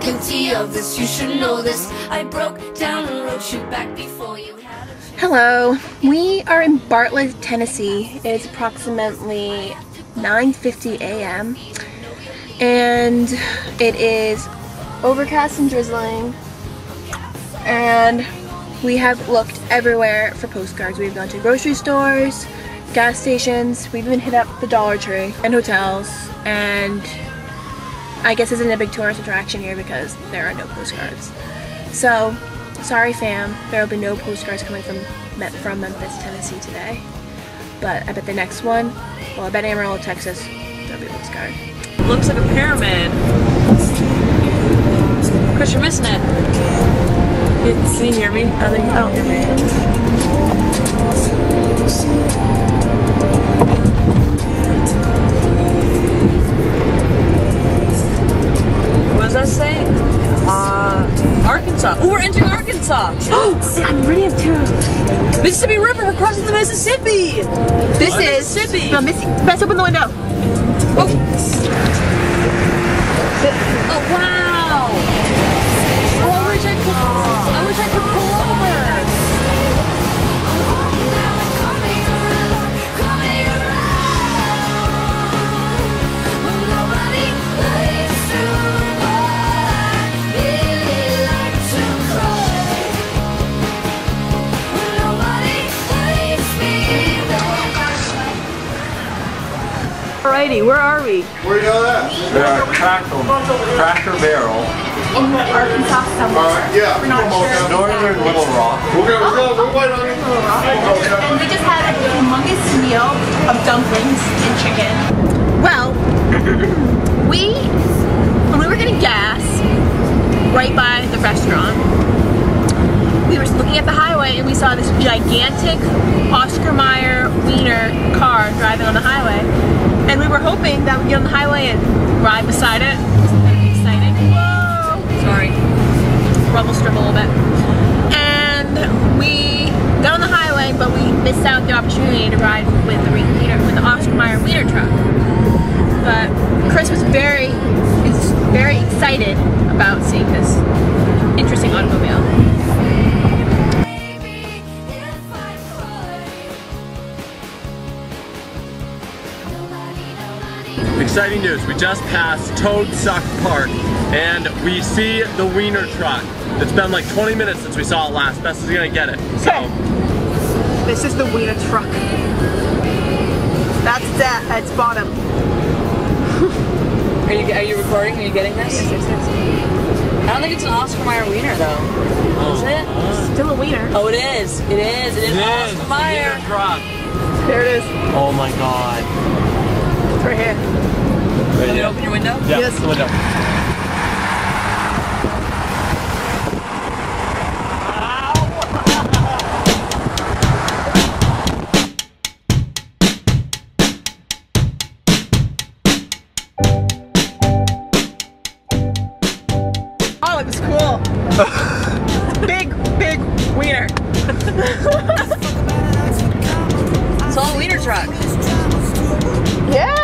Guilty of this, you should know this. I broke down and wrote you back before you had. Hello, we are in Bartlett, Tennessee. It's approximately 9.50 a.m. and it is overcast and drizzling and we have looked everywhere for postcards. We've gone to grocery stores, gas stations, we've even hit up the Dollar Tree and hotels and I guess isn't a big tourist attraction here because there are no postcards. So, sorry fam, there will be no postcards coming from from Memphis, Tennessee today. But I bet the next one, well I bet Amarillo, Texas, there'll be a postcard. Looks like a pyramid. Chris, you're missing it. Can you hear me? I think I don't hear me. Oh. Mississippi River. We're crossing the Mississippi. This Oh, is Mississippi. No, Missy. Let's open the window. Alrighty, where are we? Where you going at? They are Cracker, Cracker Barrel, Arkansas somewhere. Uh, yeah. We're not sure. Northern Little Rock. We're gonna, we're gonna, we're waiting on you. And we just had a humongous meal of dumplings and chicken. Well, we, when we were getting gas right by the restaurant, we were looking at the highway and we saw this gigantic Oscar Mayer Wiener car driving on the highway. We were hoping that we'd get on the highway and ride beside it. Exciting. Sorry. Rumble strip a little bit. And we got on the highway, but we missed out the opportunity to ride with the Wiener, with the Oscar Mayer Wiener truck. But Chris was very, very excited about seeing this interesting automobile. Exciting news, we just passed Toad Suck Park and we see the Wiener truck. It's been like 20 minutes since we saw it last. Best is gonna get it. So, This is the Wiener truck. That's that, that's bottom. Are you are you recording? Are you getting this? I don't think it's an Oscar Mayer Wiener though. Oh. Is it? It's still a wiener. Oh, it is. It is. It is Oscar Mayer. Wiener truck. There it is. Oh my god. It's right here. Right Can you open your window? Yeah, Yes. the window. Oh, it was cool. big, big wiener. It's all Wiener truck. Yeah.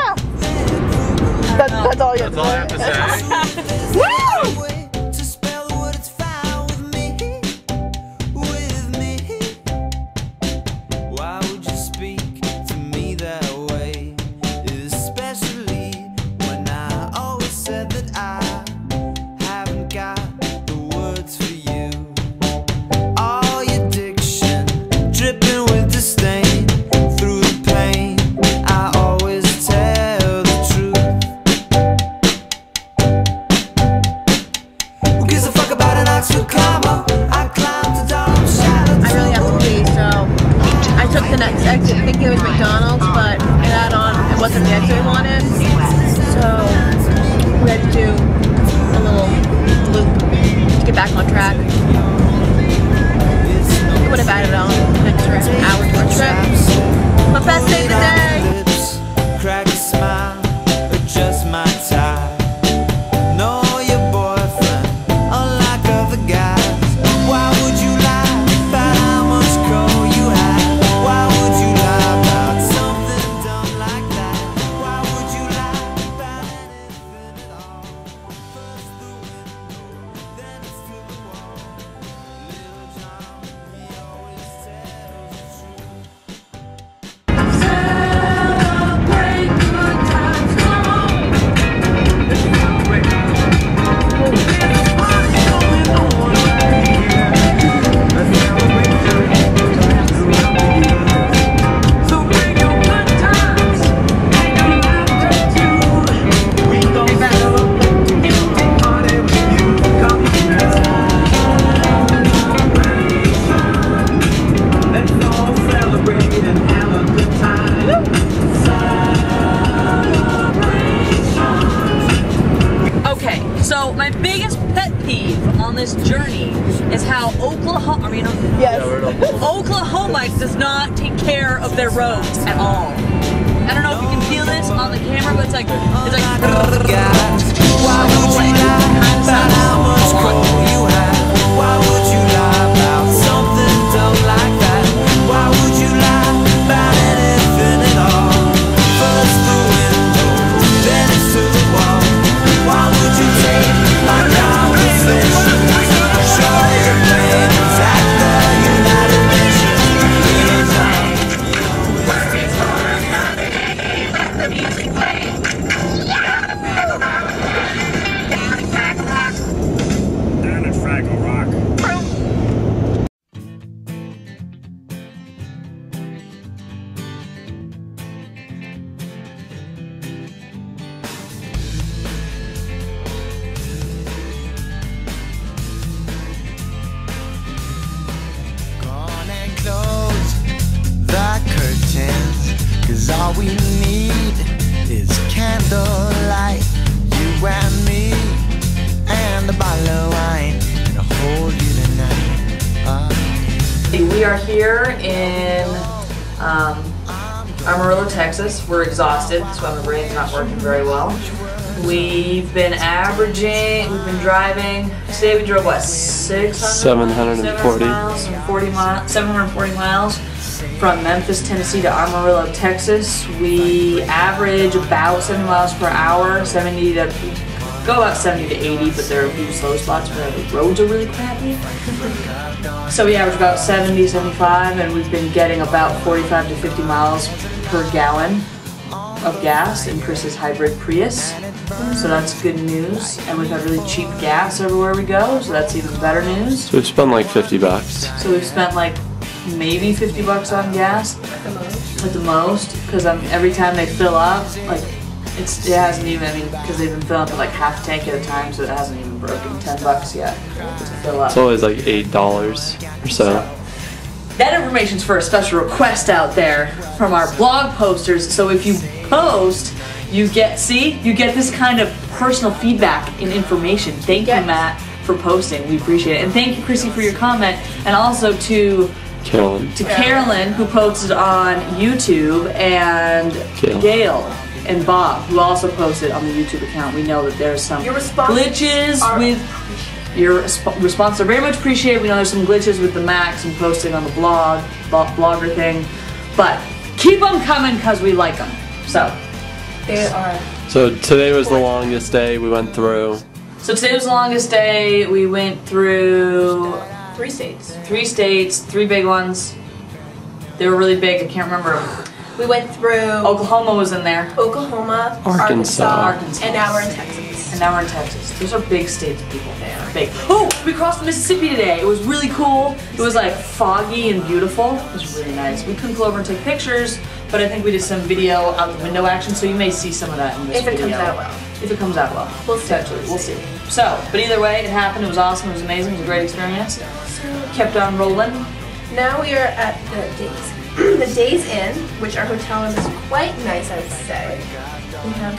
That, that's all you That's all I have to say. Woo! Gives a fuck about an Oxford comma? I really have to pee, so I took the next exit thinking it was McDonald's, but it wasn't the exit we wanted. So we had to do a little loop to get back on track. It would have added on here in um, Amarillo, Texas. We're exhausted, so my brain's not working very well. We've been averaging, we've been driving. Today we drove what, 600? 740. miles, 40 miles, 740 miles from Memphis, Tennessee to Amarillo, Texas. We average about 70 miles per hour, 70 to go about 70 to 80, but there are a few slow spots where the roads are really crappy. So we average about 70, 75, and we've been getting about 45 to 50 miles per gallon of gas in Chris's hybrid Prius. So that's good news. And we've had really cheap gas everywhere we go, so that's even better news. So we've spent like 50 bucks. So we've spent like maybe 50 bucks on gas at the most, because um, every time they fill up, like it's it hasn't even. I mean, because they've been filling up at like half tank at a time, so it hasn't even broken 10 bucks yet to fill up. It's always like $8 or so. That information's for a special request out there from our blog posters. So if you post, you get see, you get this kind of personal feedback and information. Thank you, Matt, for posting. We appreciate it, and thank you, Chrissy, for your comment, and also to Carolyn. to Carolyn who posted on YouTube and Gail. Gail. And Bob, who also posted on the YouTube account, we know that there's some Your glitches are with your resp- responses are very much appreciated. We know there's some glitches with the Macs and posting on the blog, blo- blogger thing, but keep them coming because we like them. So, They are. So today was the longest day we went through. so today was the longest day. We went through Three states. three states, three big ones. They were really big. I can't remember. We went through Oklahoma was in there, Oklahoma, Arkansas. Arkansas. and now we're in Texas. and now we're in Texas. Those are big states, people. They are big. Oh, we crossed the Mississippi today. It was really cool. It was like foggy and beautiful. It was really nice. We couldn't pull over and take pictures, but I think we did some video out the window action, so you may see some of that in this video. If it video. comes out well. If it comes out well. We'll see. Potentially, we'll see. So, but either way, it happened. It was awesome. It was amazing. It was a great experience. Kept on rolling. Now we are at the Days. the Days Inn, which our hotel room is quite nice, I would say. We have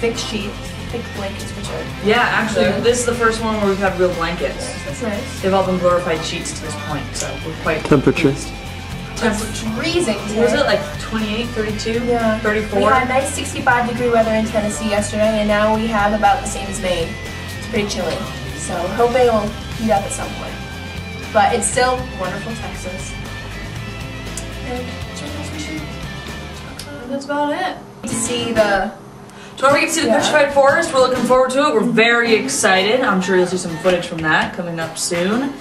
thick sheets, thick blankets, which are Yeah, actually, Good. this is the first one where we've had real blankets. that's nice. They've all been glorified sheets to this point, so we're quite Temperature. pleased. It's freezing today. Was it like 28, 32, Yeah. 34? We had nice 65 degree weather in Tennessee yesterday, and now we have about the same as Maine. It's pretty chilly. So we're hoping it'll heat up at some point. But it's still wonderful Texas. And is there anything else we should talk about? That's about it. To see the Tomorrow we get to see the Yeah. Petrified Forest. We're looking forward to it. We're very excited. I'm sure you'll see some footage from that coming up soon.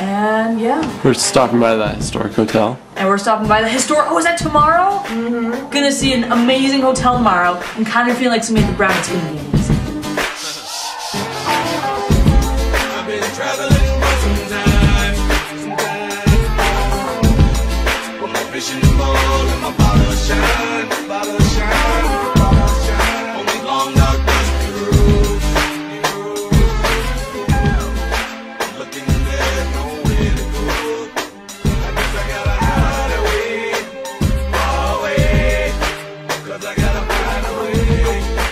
And yeah, We're stopping by that historic hotel. and we're stopping by the historic. Oh, is that tomorrow? Mm-hmm. Gonna see an amazing hotel tomorrow. I'm kind of feeling like somebody at the Brown. It's gonna be amazing. In the ball of my bottle shine, bottle shine.